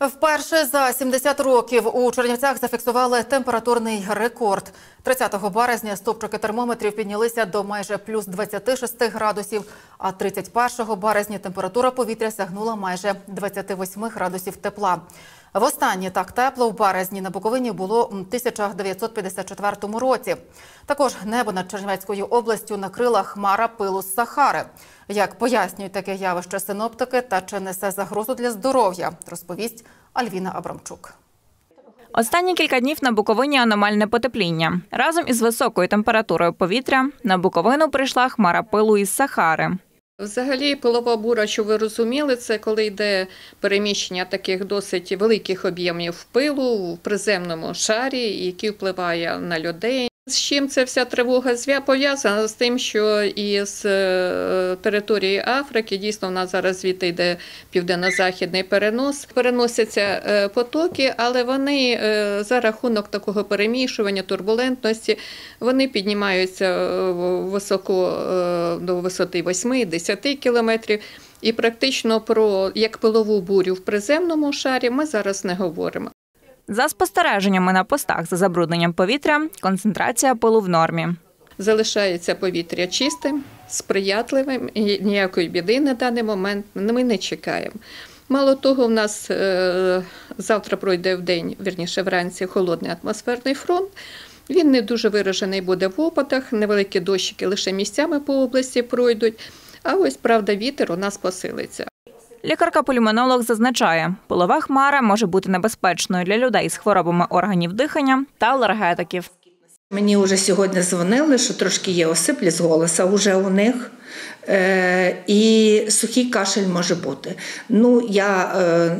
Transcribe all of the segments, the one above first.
Вперше за 70 років у Чернівцях зафіксували температурний рекорд. 30 березня стопчики термометрів піднялися до майже плюс 26 градусів, а 31 березня температура повітря сягнула майже 28 градусів тепла. Востаннє так тепло в березні на Буковині було у 1954 році. Також небо над Чернівецькою областю накрила хмара пилу з Сахари. Як пояснюють таке явище синоптики та чи несе загрозу для здоров'я, розповість Альвіна Абрамчук. Останні кілька днів на Буковині аномальне потепління. Разом із високою температурою повітря на Буковину прийшла хмара пилу із Сахари. Взагалі, пилова бура, що ви розуміли, це коли йде переміщення таких досить великих об'ємів пилу в приземному шарі, який впливає на людей. З чим ця вся тривога зв'я- пов'язана з тим, що із е, території Африки дійсно в нас зараз звідти йде південно-західний перенос. Переносяться е, потоки, але вони е, за рахунок такого перемішування, турбулентності, вони піднімаються високо до висоти 8-10 кілометрів. І практично про як пилову бурю в приземному шарі ми зараз не говоримо. За спостереженнями на постах за забрудненням повітря, концентрація пилу в нормі. залишається повітря чистим, сприятливим, і ніякої біди на даний момент ми не чекаємо. Мало того, в нас е, завтра пройде в день, вірніше вранці, холодний атмосферний фронт. Він не дуже виражений буде в опадах, невеликі дощики лише місцями по області пройдуть. А ось правда, вітер у нас посилиться. Лікарка-пульмонолог зазначає, пилова хмара може бути небезпечною для людей з хворобами органів дихання та алергетиків. Мені вже сьогодні дзвонили, що трошки є осиплі з голоса вже у них. Е, і сухий кашель може бути. Ну, я, е,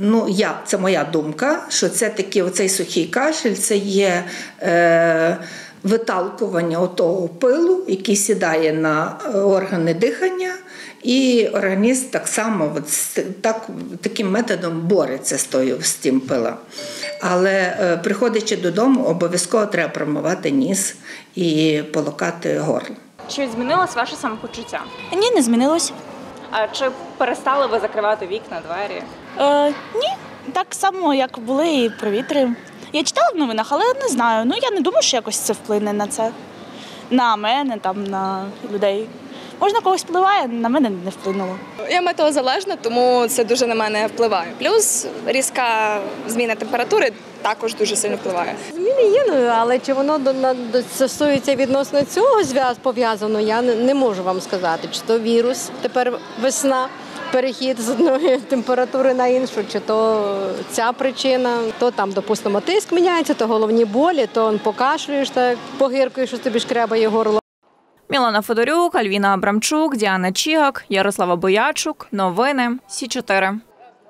ну, я, це моя думка, що це таки оцей сухий кашель, це є е, виталкування того пилу, який сідає на е, органи дихання, і організм так само от, так, таким методом бореться з, тою, з тим пилом. Але е, приходячи додому, обов'язково треба промивати ніс і полокати горло. Чи змінилось ваше самопочуття? Ні, не змінилось. А чи перестали ви закривати вікна, двері? Е, ні, так само, як були і про вітри. Я читала в новинах, але не знаю. Ну я не думаю, що якось це вплине на це. На мене, там, на людей. Може, на когось впливає, на мене не вплинуло. Я метеозалежна, тому це дуже на мене впливає. Плюс різка зміна температури також дуже сильно впливає. Зміни є, ну, але чи воно до, на, до, стосується відносно цього зв'яз пов'язано, я не, не можу вам сказати. Чи то вірус, тепер весна, перехід з одної температури на іншу, чи то ця причина, то там, допустимо, тиск міняється, то головні болі, то покашлюєш, так погиркуєш, що тобі шкребає горло. Мілана Федорюк, Альвіна Абрамчук, Діана Чігак, Ярослава Боячук. Новини Сі 4